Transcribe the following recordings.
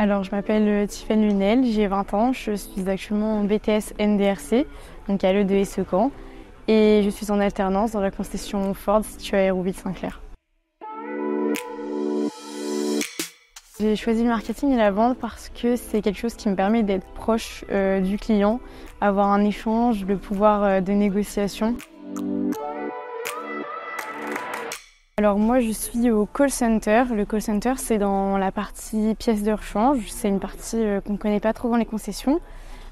Alors, je m'appelle Tiffaine Lunel, j'ai 20 ans, je suis actuellement en BTS NDRC, donc à l'E de Essecan, et je suis en alternance dans la concession Ford située à Hérouville-Saint-Clair. J'ai choisi le marketing et la vente parce que c'est quelque chose qui me permet d'être proche euh, du client, avoir un échange, le pouvoir euh, de négociation. Alors moi je suis au call center. Le call center c'est dans la partie pièces de rechange. C'est une partie euh, qu'on ne connaît pas trop dans les concessions.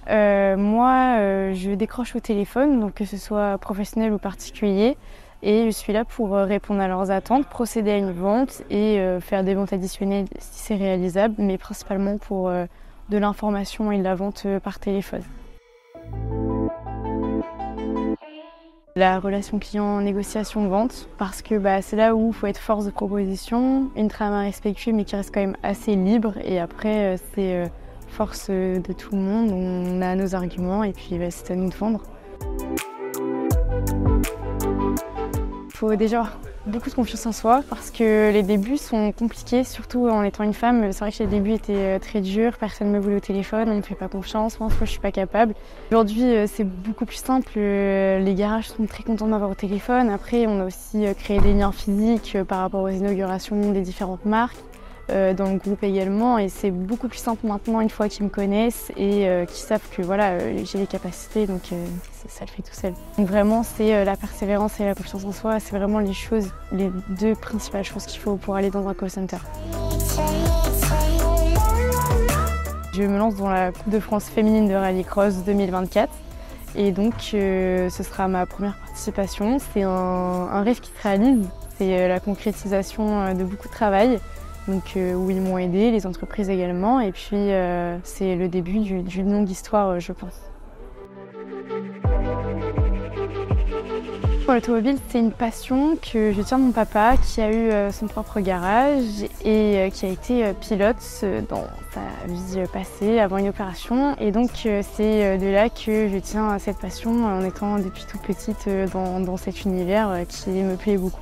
moi je décroche au téléphone, donc que ce soit professionnel ou particulier et je suis là pour euh, répondre à leurs attentes, procéder à une vente et euh, faire des ventes additionnelles si c'est réalisable, mais principalement pour euh, de l'information et de la vente par téléphone. La relation client négociation-vente, parce que bah, c'est là où il faut être force de proposition, une trame à respectuer mais qui reste quand même assez libre et après c'est force de tout le monde, on a nos arguments et puis bah, c'est à nous de vendre. Il faut déjà beaucoup de confiance en soi parce que les débuts sont compliqués, surtout en étant une femme. C'est vrai que les débuts étaient euh, très durs, personne ne me voulait au téléphone, on ne me fait pas confiance, moi je suis pas capable. Aujourd'hui euh, c'est beaucoup plus simple, euh, les garages sont très contents de m'avoir au téléphone. Après on a aussi créé des liens physiques par rapport aux inaugurations des différentes marques. Euh, dans le groupe également et c'est beaucoup plus simple maintenant une fois qu'ils me connaissent et euh, qu'ils savent que voilà euh, j'ai les capacités donc ça, le fait tout seul. Donc vraiment c'est la persévérance et la confiance en soi, c'est vraiment les choses, les deux principales choses qu'il faut pour aller dans un call center. Je me lance dans la Coupe de France féminine de rallycross 2024 et donc ce sera ma première participation. C'est un, un rêve qui se réalise, c'est la concrétisation de beaucoup de travail donc, euh, où ils m'ont aidé, les entreprises également. Et puis, euh, c'est le début d'une longue histoire, euh, je pense. L'automobile, c'est une passion que je tiens de mon papa qui a eu son propre garage et qui a été pilote dans sa vie passée avant une opération. Et donc c'est de là que je tiens à cette passion en étant depuis toute petite dans, dans cet univers qui me plaît beaucoup.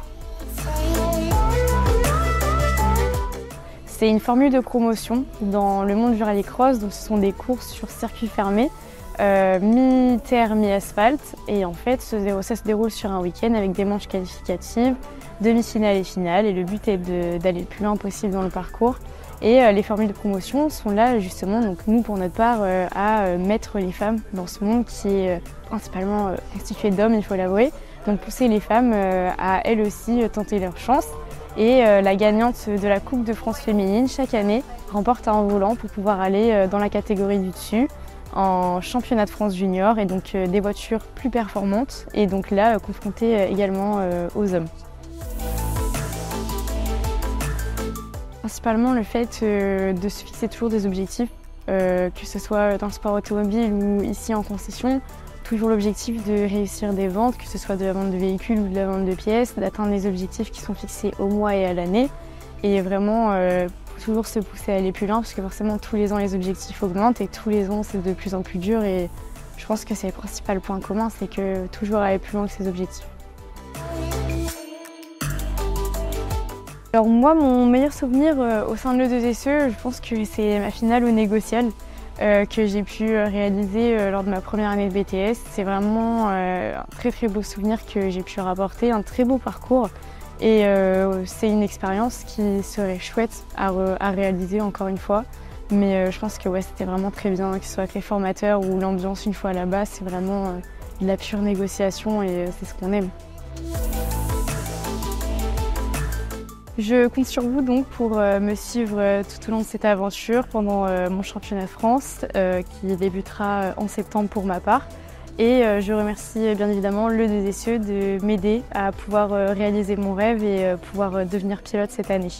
C'est une formule de promotion dans le monde du rallycross. Donc, ce sont des courses sur circuit fermé, euh, mi-terre, mi-asphalte. Et en fait, ça se déroule sur un week-end avec des manches qualificatives, demi-finale et finale. Et le but est d'aller le plus loin possible dans le parcours. Et euh, les formules de promotion sont là justement, donc nous pour notre part, euh, à mettre les femmes dans ce monde qui est principalement constitué d'hommes, il faut l'avouer. Donc pousser les femmes à elles aussi tenter leur chance. Et euh, la gagnante de la Coupe de France féminine chaque année remporte un volant pour pouvoir aller euh, dans la catégorie du dessus en championnat de France junior et donc euh, des voitures plus performantes et donc là confrontées également aux hommes. Principalement le fait de se fixer toujours des objectifs, que ce soit dans le sport automobile ou ici en concession, toujours l'objectif de réussir des ventes, que ce soit de la vente de véhicules ou de la vente de pièces, d'atteindre les objectifs qui sont fixés au mois et à l'année. Et vraiment euh, toujours se pousser à aller plus loin parce que forcément tous les ans les objectifs augmentent et tous les ans c'est de plus en plus dur et je pense que c'est le principal point commun, c'est que toujours aller plus loin que ses objectifs. Alors moi, mon meilleur souvenir euh, au sein de l'E2SE, je pense que c'est ma finale au négocial. Euh, que j'ai pu euh, réaliser euh, lors de ma première année de BTS. C'est vraiment un très très beau souvenir que j'ai pu rapporter, un très beau parcours et c'est une expérience qui serait chouette à, réaliser encore une fois. Mais je pense que ouais, c'était vraiment très bien, que ce soit avec les formateurs ou l'ambiance une fois là-bas, c'est vraiment de la pure négociation et c'est ce qu'on aime. Je compte sur vous donc pour euh, me suivre euh, tout au long de cette aventure pendant euh, mon championnat France qui débutera en septembre pour ma part. Et je remercie bien évidemment le DDCE de m'aider à pouvoir réaliser mon rêve et pouvoir devenir pilote cette année.